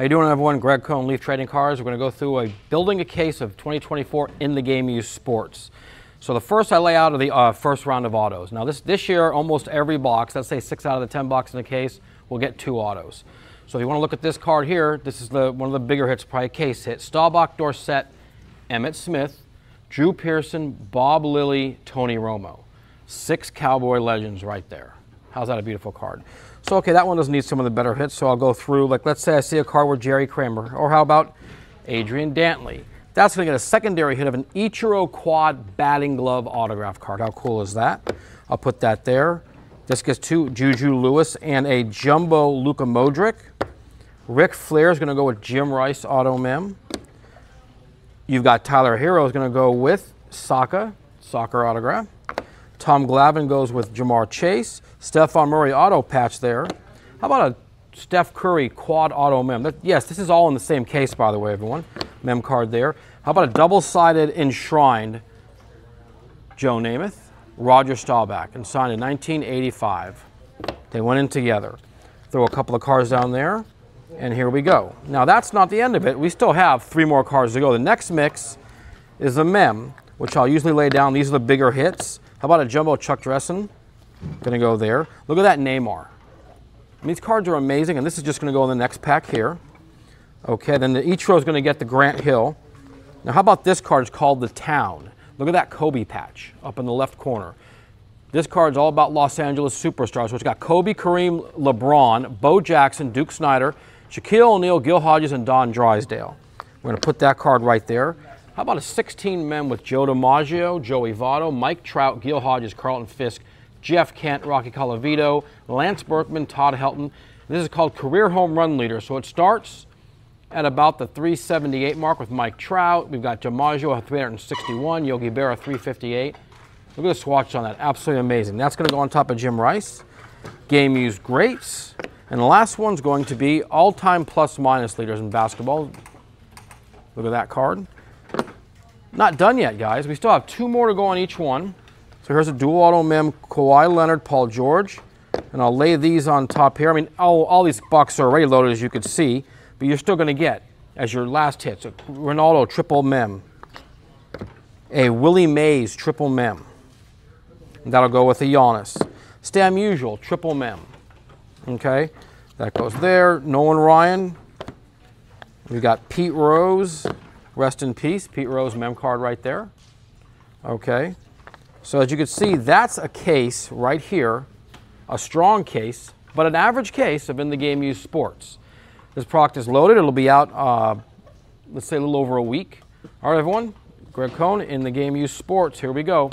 How you doing everyone? Gregg Kohn, Leaf Trading Cards. We're going to go through a building a case of 2024 in the game use sports. So the first I lay out are the uh, first round of autos. Now this, this year, almost every box, let's say six out of the 10 boxes in the case, will get two autos. So if you want to look at this card here, this is the one of the bigger hits, probably case hit. Staubach Dorsett, Emmitt Smith, Drew Pearson, Bob Lilly, Tony Romo. Six Cowboy legends right there. How's that a beautiful card? So, okay, that one doesn't need some of the better hits, so I'll go through. Like, let's say I see a card with Jerry Kramer, or how about Adrian Dantley? That's going to get a secondary hit of an Ichiro Quad batting glove autograph card. How cool is that? I'll put that there. This gets two Juju Lewis and a jumbo Luka Modric. Ric Flair is going to go with Jim Rice auto mem. You've got Tyler Herro is going to go with Saka, soccer autograph. Tom Glavine goes with Ja'Marr Chase. Stephon Murray auto patch there. How about a Steph Curry quad auto mem? That, yes, this is all in the same case, by the way, everyone. Mem card there. How about a double-sided enshrined Joe Namath, Roger Staubach, and signed in 1985. They went in together. Throw a couple of cards down there, and here we go. Now, that's not the end of it. We still have three more cards to go. The next mix is a mem, which I'll usually lay down. These are the bigger hits. How about a jumbo Chuck Dressen? Gonna go there. Look at that Neymar. Mean, these cards are amazing, and this is just gonna go in the next pack here. Okay, then the, each row is gonna get the Grant Hill. Now, how about this card? It's called the Town. Look at that Kobe patch up in the left corner. This card's all about Los Angeles superstars. So got Kobe, Kareem, LeBron, Bo Jackson, Duke Snider, Shaquille O'Neal, Gil Hodges, and Don Drysdale. We're going to put that card right there. How about a 16 men with Joe DiMaggio, Joey Votto, Mike Trout, Gil Hodges, Carlton Fisk, Jeff Kent, Rocky Colavito, Lance Berkman, Todd Helton. This is called Career Home Run Leader. So it starts at about the 378 mark with Mike Trout. We've got DiMaggio at 361, Yogi Berra 358. Look at the swatch on that, absolutely amazing. That's gonna go on top of Jim Rice. Game used greats. And the last one's going to be all-time plus minus leaders in basketball. Look at that card. Not done yet, guys. We still have two more to go on each one. So here's a dual auto mem, Kawhi Leonard, Paul George. And I'll lay these on top here. I mean, all, all these boxes are already loaded, as you can see. But you're still going to get, as your last hit, so Ronaldo triple mem. A Willie Mays triple mem. And that'll go with a Giannis. Stan Musial, triple mem. Okay, that goes there. Nolan Ryan. We've got Pete Rose. Rest in peace. Pete Rose mem card right there. Okay. So as you can see, that's a case right here, a strong case, but an average case of in the game used sports. This product is loaded. It'll be out, uh, let's say, a little over a week. All right, everyone. Gregg Kohn in the game used sports. Here we go.